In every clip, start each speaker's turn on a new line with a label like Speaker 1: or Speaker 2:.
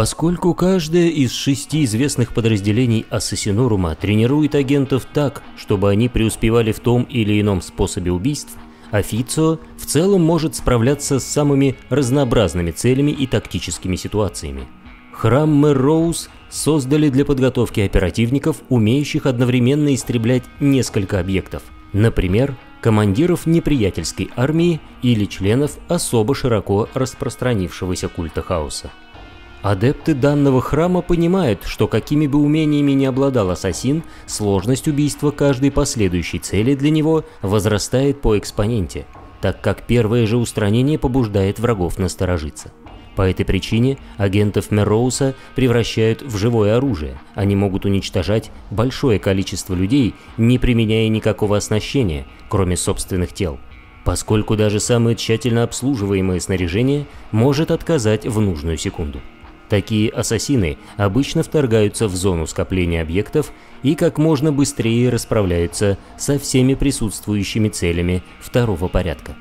Speaker 1: Поскольку каждое из шести известных подразделений Ассасинорума тренирует агентов так, чтобы они преуспевали в том или ином способе убийств, Официо в целом может справляться с самыми разнообразными целями и тактическими ситуациями. Храм Мэр Роуз создали для подготовки оперативников, умеющих одновременно истреблять несколько объектов, например, командиров неприятельской армии или членов особо широко распространившегося культа хаоса. Адепты данного храма понимают, что какими бы умениями ни обладал ассасин, сложность убийства каждой последующей цели для него возрастает по экспоненте, так как первое же устранение побуждает врагов насторожиться. По этой причине агентов Мерроуса превращают в живое оружие. Они могут уничтожать большое количество людей, не применяя никакого оснащения, кроме собственных тел, поскольку даже самое тщательно обслуживаемое снаряжение может отказать в нужную секунду. Такие ассасины обычно вторгаются в зону скопления объектов и как можно быстрее расправляются со всеми присутствующими целями второго порядка.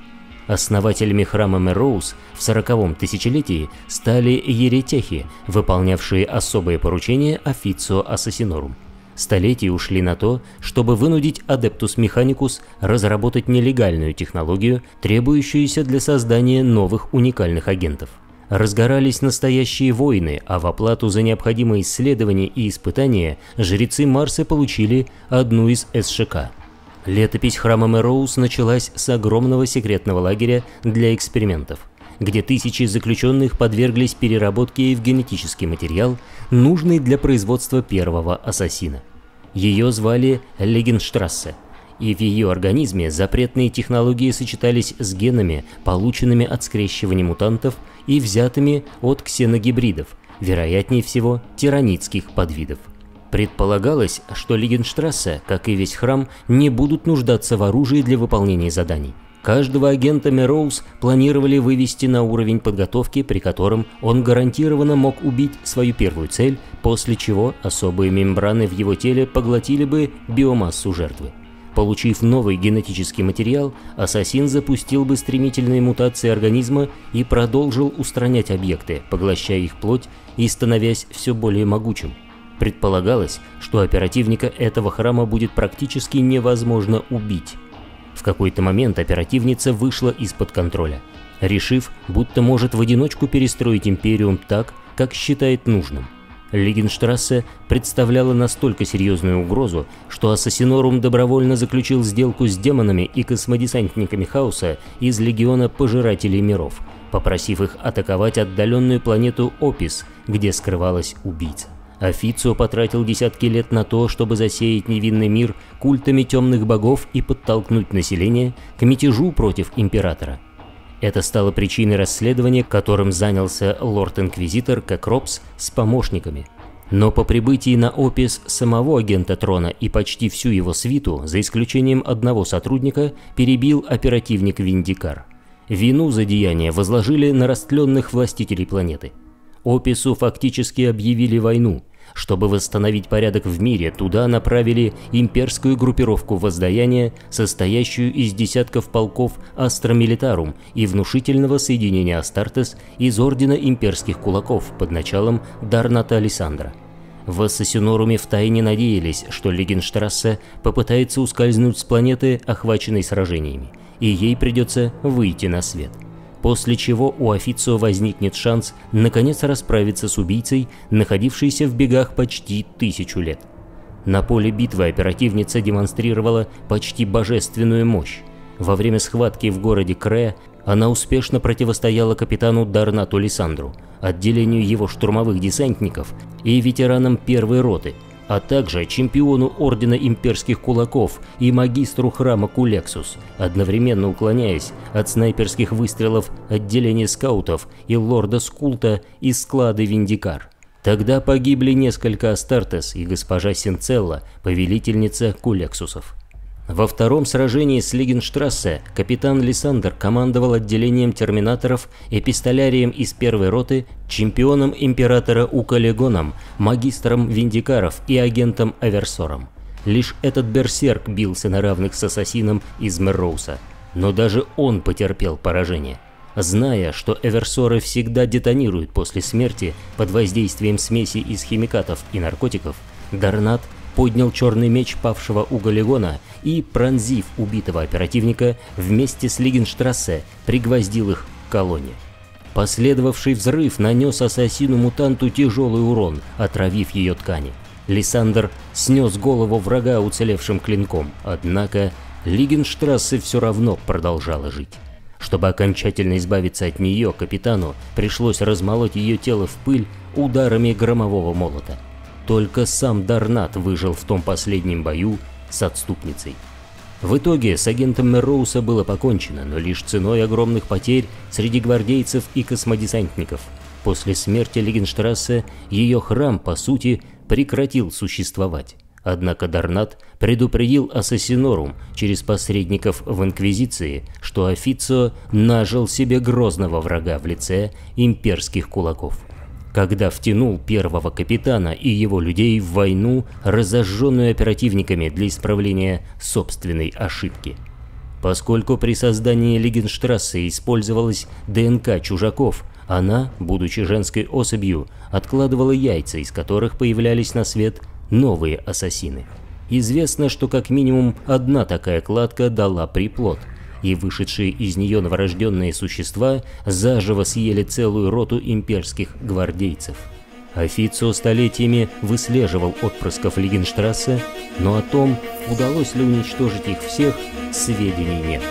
Speaker 1: Основателями храма Мэрорус в сороковом тысячелетии стали еретехи, выполнявшие особые поручения Официо Ассасинорум. Столетия ушли на то, чтобы вынудить Адептус Механикус разработать нелегальную технологию, требующуюся для создания новых уникальных агентов разгорались настоящие войны, а в оплату за необходимые исследования и испытания жрецы Марса получили одну из СШК. Летопись храма Мэроуз началась с огромного секретного лагеря для экспериментов, где тысячи заключенных подверглись переработке в генетический материал, нужный для производства первого ассасина. Ее звали Легенштрассе – и в ее организме запретные технологии сочетались с генами, полученными от скрещивания мутантов и взятыми от ксеногибридов, вероятнее всего тиранитских подвидов. Предполагалось, что Лигенштрассе, как и весь храм, не будут нуждаться в оружии для выполнения заданий. Каждого агента Мероуз планировали вывести на уровень подготовки, при котором он гарантированно мог убить свою первую цель, после чего особые мембраны в его теле поглотили бы биомассу жертвы. Получив новый генетический материал, ассасин запустил бы стремительные мутации организма и продолжил устранять объекты, поглощая их плоть и становясь все более могучим. Предполагалось, что оперативника этого храма будет практически невозможно убить. В какой-то момент оперативница вышла из-под контроля, решив, будто может в одиночку перестроить Империум так, как считает нужным – Лигенштрассе представляла настолько серьезную угрозу, что Ассасинорум добровольно заключил сделку с демонами и космодесантниками Хаоса из Легиона Пожирателей Миров, попросив их атаковать отдаленную планету Опис, где скрывалась убийца. Официо потратил десятки лет на то, чтобы засеять невинный мир культами темных богов и подтолкнуть население к мятежу против Императора – это стало причиной расследования, которым занялся лорд-инквизитор Кэкропс с помощниками. Но по прибытии на Опис самого агента Трона и почти всю его свиту, за исключением одного сотрудника, перебил оперативник Виндикар. Вину за деяние возложили на растленных властителей планеты. Опису фактически объявили войну, чтобы восстановить порядок в мире, туда направили имперскую группировку воздаяния, состоящую из десятков полков Астромилитарум и внушительного соединения Астартес из Ордена Имперских Кулаков под началом Дарната Лисандра. В Ассасиноруме втайне надеялись, что Легенштрассе попытается ускользнуть с планеты, охваченной сражениями, и ей придется выйти на свет – после чего у Официо возникнет шанс наконец расправиться с убийцей, находившейся в бегах почти тысячу лет. На поле битвы оперативница демонстрировала почти божественную мощь. Во время схватки в городе Кре она успешно противостояла капитану Дарнату Лисандру, отделению его штурмовых десантников и ветеранам первой роты – а также чемпиону Ордена Имперских Кулаков и магистру храма Кулексус, одновременно уклоняясь от снайперских выстрелов отделения скаутов и лорда Скулта из склада Виндикар. Тогда погибли несколько Астартес и госпожа Синцелла, повелительница Кулексусов. Во втором сражении с Лигенштрассе капитан Лиссандр командовал отделением терминаторов, эпистолярием из первой роты, чемпионом императора Укалегоном, магистром Виндикаров и агентом Аверсором. Лишь этот берсерк бился на равных с ассасином из Мерроуса, но даже он потерпел поражение. Зная, что эверсоры всегда детонируют после смерти под воздействием смеси из химикатов и наркотиков, Дарнат поднял черный меч павшего у Галигона и, пронзив убитого оперативника, вместе с Лигенштрассе пригвоздил их к колонне. Последовавший взрыв нанес ассасину-мутанту тяжелый урон, отравив ее ткани. Лиссандр снес голову врага уцелевшим клинком, однако Лигенштрассе все равно продолжала жить. Чтобы окончательно избавиться от нее, капитану пришлось размолоть ее тело в пыль ударами громового молота. Только сам Дарнат выжил в том последнем бою с отступницей. В итоге с агентом Мерроуса было покончено, но лишь ценой огромных потерь среди гвардейцев и космодесантников. После смерти Лигенштрассе ее храм, по сути, прекратил существовать. Однако Дарнат предупредил Ассасинорум через посредников в Инквизиции, что Официо нажил себе грозного врага в лице имперских кулаков. Когда втянул первого капитана и его людей в войну, разожженную оперативниками для исправления собственной ошибки. Поскольку при создании Лигенштрассе использовалась ДНК чужаков, она, будучи женской особью, откладывала яйца, из которых появлялись на свет новые ассасины. Известно, что как минимум одна такая кладка дала приплод, и вышедшие из нее новорожденные существа заживо съели целую роту имперских гвардейцев. Официо столетиями выслеживал отпрысков Лигенштрассе, но о том, удалось ли уничтожить их всех, сведений нет.